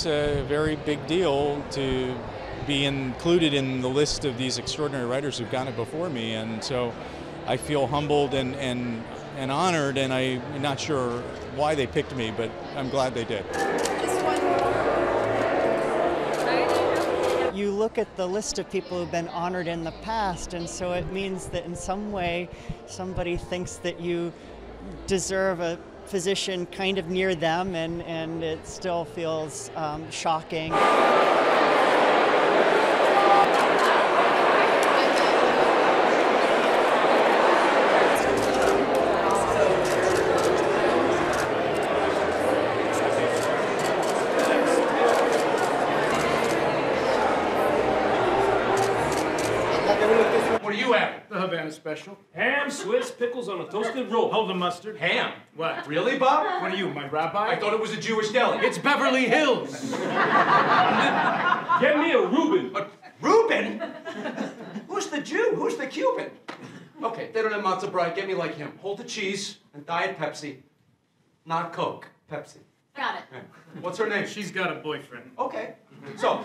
it's a very big deal to be included in the list of these extraordinary writers who've gotten it before me, and so I feel humbled and, and, and honored, and I'm not sure why they picked me, but I'm glad they did. You look at the list of people who've been honored in the past, and so it means that in some way somebody thinks that you deserve a position kind of near them, and, and it still feels um, shocking. What are you having? The Havana special. Ham, Swiss, pickles on a toasted roll. Hold the mustard. Ham. What? Really, Bob? What are you, my rabbi? I thought it was a Jewish deli. It's Beverly Hills. Get me a Reuben. A Reuben? Who's the Jew? Who's the Cuban? Okay, they don't have matzo bread. Get me like him. Hold the cheese and Diet Pepsi. Not Coke. Pepsi. Got it. What's her name? She's got a boyfriend. Okay. So,